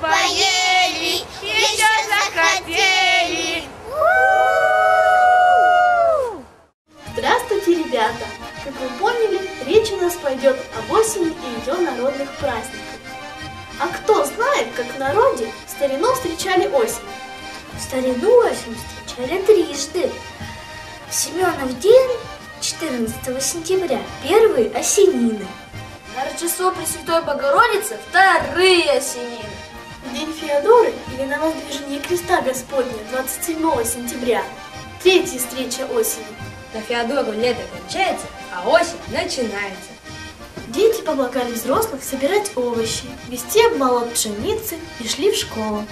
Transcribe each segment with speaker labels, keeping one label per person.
Speaker 1: поели, еще захотели.
Speaker 2: Здравствуйте, ребята! Как вы поняли, речь у нас пойдет об осени и ее народных праздниках. А кто знает, как в народе в старину встречали осень?
Speaker 3: В старину осень встречали трижды. Семенов день 14 сентября, первый осенины.
Speaker 4: На Рождество Пресвятой Богородицы вторые осенины.
Speaker 2: В день Феодоры или на воздвижение креста Господня 27 сентября, третья встреча осени.
Speaker 4: На Феодору лето кончается, а осень начинается.
Speaker 2: Дети помогали взрослых собирать овощи, вести обмолот пшеницы и шли в школу.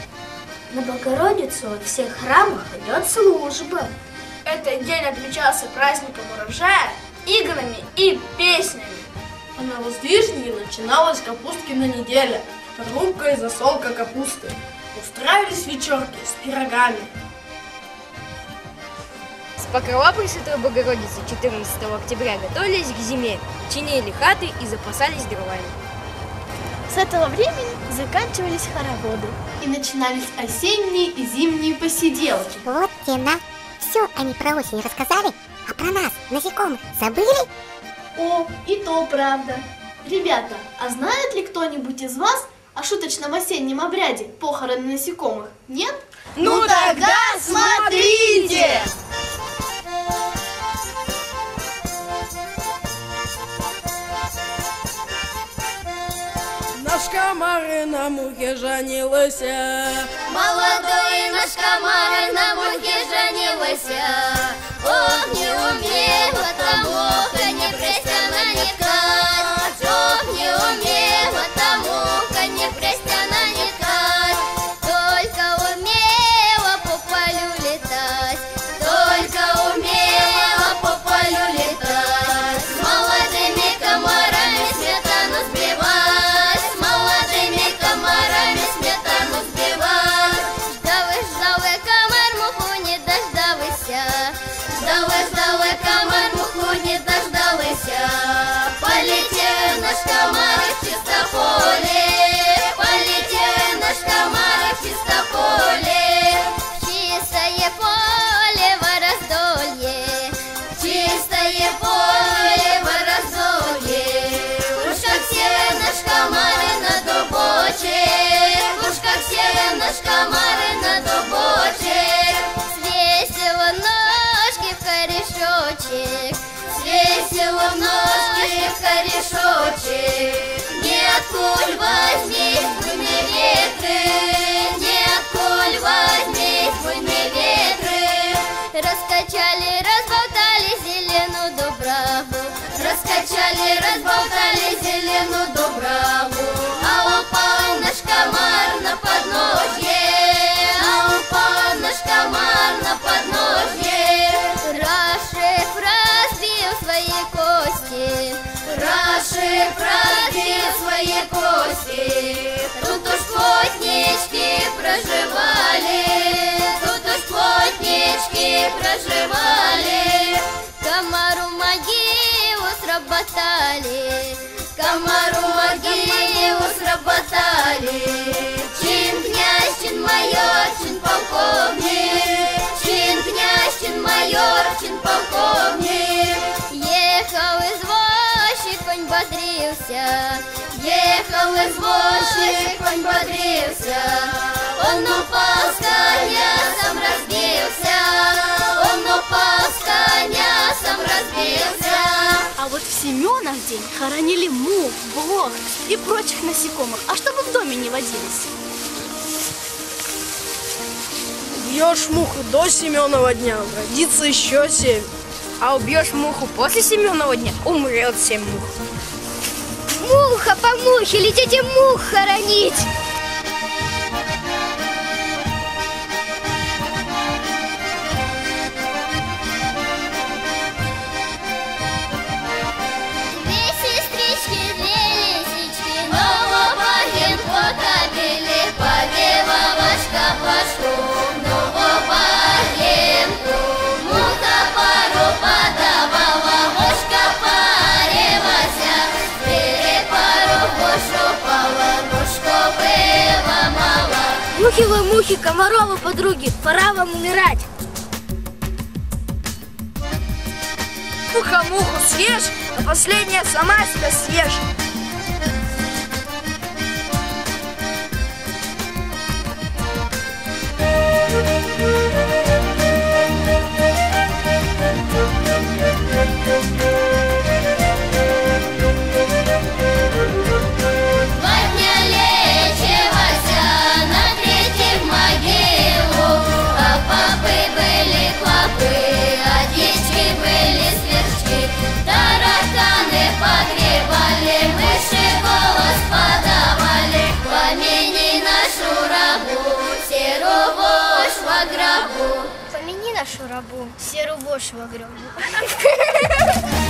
Speaker 3: На Богородицу во всех храмах идет служба.
Speaker 4: Этот день отмечался праздником урожая, играми и песнями.
Speaker 5: На воздвижении начиналась капусткина неделя, рубка и засолка капусты. Устраивались вечерки с пирогами.
Speaker 6: С покрова Пресвятой Богородицы 14 октября готовились к зиме, чинили хаты и запасались дровами.
Speaker 2: С этого времени заканчивались хороводы и начинались осенние и зимние посиделки.
Speaker 7: Вот тена. Все они про осень рассказали, а про нас, насекомых, забыли?
Speaker 2: О, и то правда. Ребята, а знает ли кто-нибудь из вас о шуточном осеннем обряде похороны насекомых? Нет?
Speaker 1: Ну тогда смотрите!
Speaker 5: Наш комар на мухе женился.
Speaker 1: Молодой наш комар на мухе женился. Ох, не умела та муха, не престяна не. Ох, не наш комары на дубоче, уж как все наш комары на дубоче. Свесила ножки в корешочек, свесила ножки в корешочек. Неоткуль возьмись буйные ветры, неоткуль возьмись буйные ветры. Раскачали, разболтали зеленую дубраву, раскачали, разболтали зеленую дубраву. А упал наш комар ехал извозчик, конь бодрился. Он упал с коня, сам разбился, он упал с коня, сам разбился.
Speaker 2: А вот в Семенов день хоронили мух, блох и прочих насекомых, а чтобы в доме не водились.
Speaker 5: Бьешь муху до Семенова дня, родится еще семь.
Speaker 6: А убьешь муху после Семенова дня, умрет семь мух.
Speaker 3: Муха по мухе, летите мух хоронить! Мухи мухи, комаровы подруги, пора вам умирать.
Speaker 1: Муха муху съешь, а последняя сама себя съешь.
Speaker 8: Рабу,
Speaker 3: в гробу.